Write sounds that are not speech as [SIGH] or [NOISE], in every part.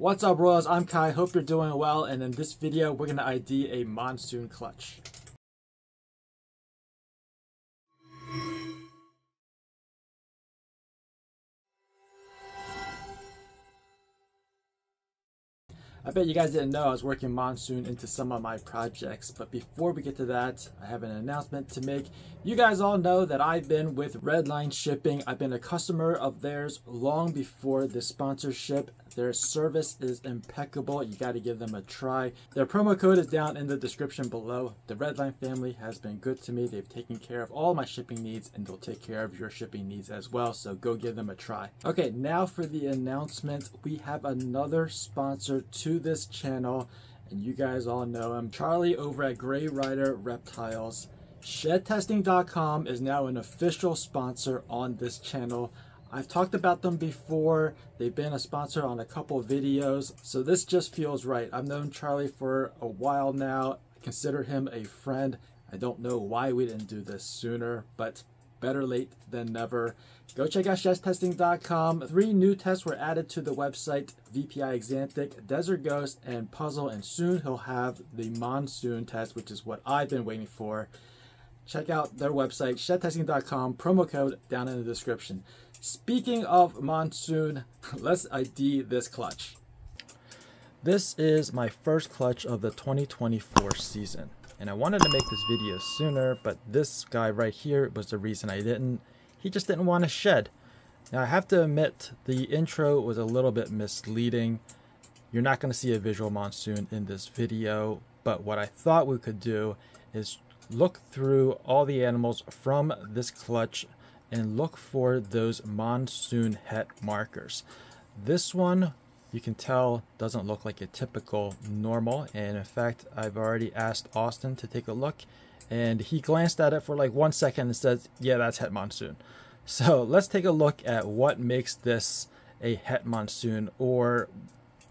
What's up Royals, I'm Kai, hope you're doing well and in this video we're going to ID a monsoon clutch. I bet you guys didn't know I was working Monsoon into some of my projects, but before we get to that, I have an announcement to make. You guys all know that I've been with Redline Shipping. I've been a customer of theirs long before the sponsorship. Their service is impeccable. You got to give them a try. Their promo code is down in the description below. The Redline family has been good to me. They've taken care of all my shipping needs and they'll take care of your shipping needs as well. So go give them a try. Okay, now for the announcement. We have another sponsor to this channel and you guys all know him. Charlie over at Grey Rider Reptiles. ShedTesting.com is now an official sponsor on this channel. I've talked about them before. They've been a sponsor on a couple videos, so this just feels right. I've known Charlie for a while now. I consider him a friend. I don't know why we didn't do this sooner, but better late than never. Go check out ShedTesting.com. Three new tests were added to the website, VPI Axanthic, Desert Ghost, and Puzzle, and soon he'll have the Monsoon test, which is what I've been waiting for. Check out their website, ShedTesting.com, promo code down in the description. Speaking of monsoon, [LAUGHS] let's ID this clutch. This is my first clutch of the 2024 season. And I wanted to make this video sooner, but this guy right here was the reason I didn't. He just didn't want to shed. Now I have to admit, the intro was a little bit misleading. You're not going to see a visual monsoon in this video, but what I thought we could do is look through all the animals from this clutch and look for those monsoon het markers. This one you can tell doesn't look like a typical normal and in fact I've already asked Austin to take a look and he glanced at it for like one second and says yeah that's het monsoon. So let's take a look at what makes this a het monsoon or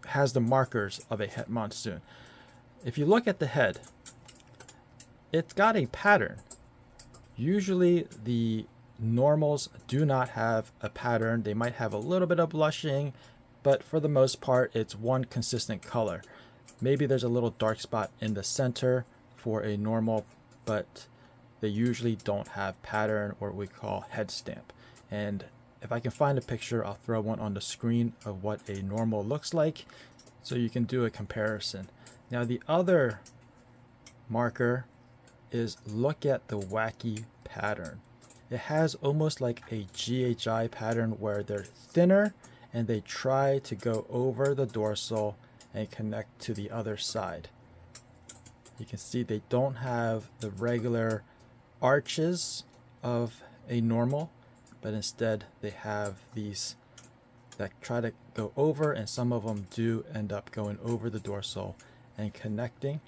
has the markers of a het monsoon. If you look at the head, it's got a pattern. Usually the Normals do not have a pattern. They might have a little bit of blushing, but for the most part, it's one consistent color. Maybe there's a little dark spot in the center for a normal, but they usually don't have pattern or what we call head stamp. And if I can find a picture, I'll throw one on the screen of what a normal looks like so you can do a comparison. Now the other marker is look at the wacky pattern it has almost like a GHI pattern where they're thinner and they try to go over the dorsal and connect to the other side. You can see they don't have the regular arches of a normal, but instead they have these that try to go over and some of them do end up going over the dorsal and connecting.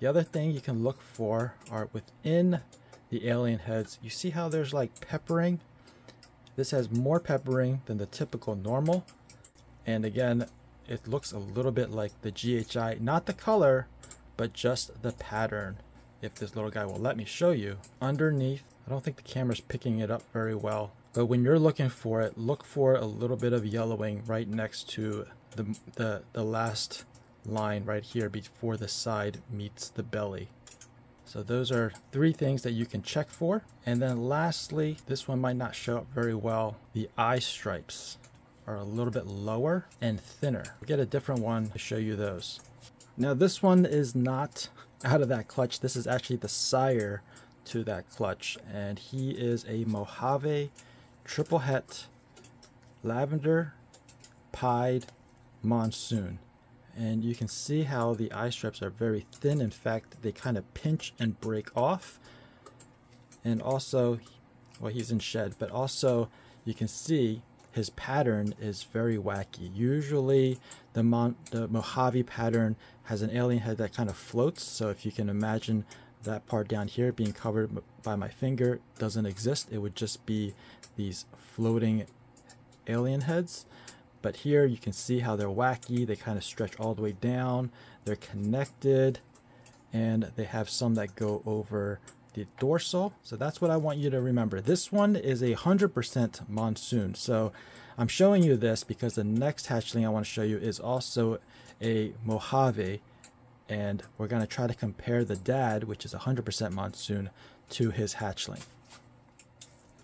The other thing you can look for are within the alien heads, you see how there's like peppering? This has more peppering than the typical normal. And again, it looks a little bit like the GHI, not the color, but just the pattern. If this little guy will let me show you. Underneath, I don't think the camera's picking it up very well. But when you're looking for it, look for a little bit of yellowing right next to the, the, the last line right here before the side meets the belly. So those are three things that you can check for. And then lastly, this one might not show up very well. The eye stripes are a little bit lower and thinner. We'll get a different one to show you those. Now this one is not [LAUGHS] out of that clutch. This is actually the sire to that clutch. And he is a Mojave triple het lavender pied monsoon and you can see how the eye straps are very thin. In fact, they kind of pinch and break off. And also, well, he's in shed, but also you can see his pattern is very wacky. Usually the, Mon the Mojave pattern has an alien head that kind of floats. So if you can imagine that part down here being covered by my finger doesn't exist. It would just be these floating alien heads. But here you can see how they're wacky. They kind of stretch all the way down. They're connected and they have some that go over the dorsal. So that's what I want you to remember. This one is a 100% monsoon. So I'm showing you this because the next hatchling I want to show you is also a Mojave. And we're going to try to compare the dad, which is a 100% monsoon, to his hatchling.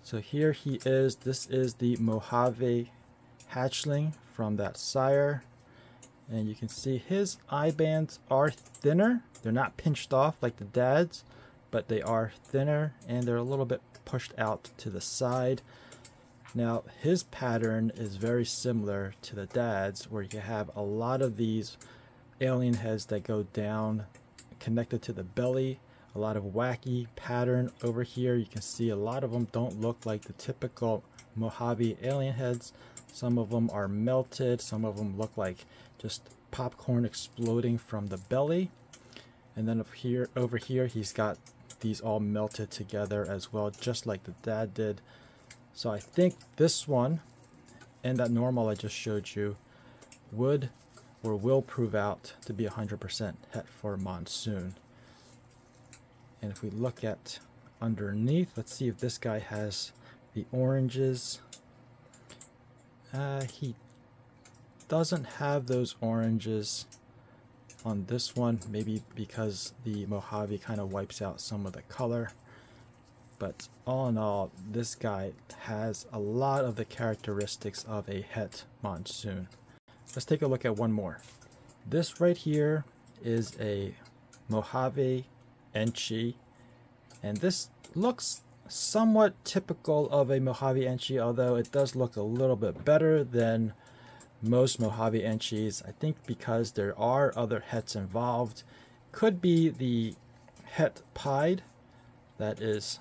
So here he is. This is the Mojave hatchling from that sire. And you can see his eye bands are thinner. They're not pinched off like the dad's, but they are thinner and they're a little bit pushed out to the side. Now his pattern is very similar to the dad's where you have a lot of these alien heads that go down connected to the belly a lot of wacky pattern over here you can see a lot of them don't look like the typical Mojave alien heads. Some of them are melted. Some of them look like just popcorn exploding from the belly. And then over here over here he's got these all melted together as well just like the dad did. So I think this one and that normal I just showed you would or will prove out to be 100% het for monsoon. And if we look at underneath let's see if this guy has the oranges. Uh, he doesn't have those oranges on this one. Maybe because the Mojave kind of wipes out some of the color. But all in all this guy has a lot of the characteristics of a het monsoon. Let's take a look at one more. This right here is a Mojave Enchi. And this looks somewhat typical of a Mojave Enchi although it does look a little bit better than most Mojave Enchis. I think because there are other hets involved. Could be the het pied that is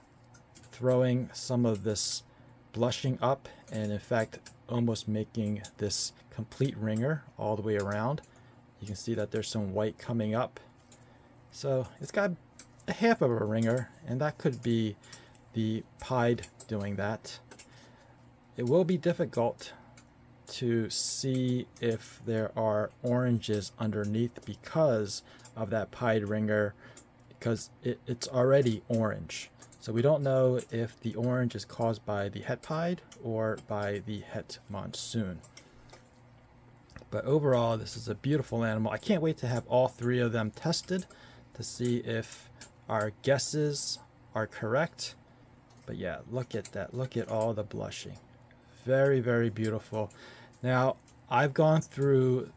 throwing some of this blushing up and in fact almost making this complete ringer all the way around. You can see that there's some white coming up. So it's got a half of a ringer and that could be the pied doing that. It will be difficult to see if there are oranges underneath because of that pied ringer because it, it's already orange. So we don't know if the orange is caused by the het pied or by the het monsoon. But overall, this is a beautiful animal. I can't wait to have all three of them tested to see if our guesses are correct. But yeah, look at that. Look at all the blushing. Very, very beautiful. Now, I've gone through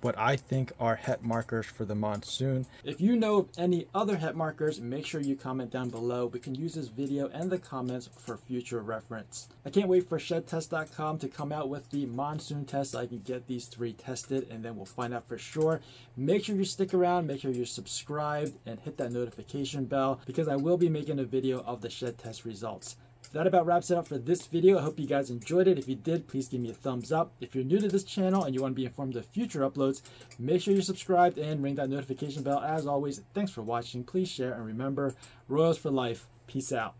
what I think are het markers for the monsoon. If you know of any other het markers, make sure you comment down below. We can use this video and the comments for future reference. I can't wait for shedtest.com to come out with the monsoon test. So I can get these three tested and then we'll find out for sure. Make sure you stick around, make sure you're subscribed and hit that notification bell because I will be making a video of the shed test results that about wraps it up for this video. I hope you guys enjoyed it. If you did, please give me a thumbs up. If you're new to this channel and you want to be informed of future uploads, make sure you're subscribed and ring that notification bell. As always, thanks for watching. Please share and remember, Royals for life. Peace out.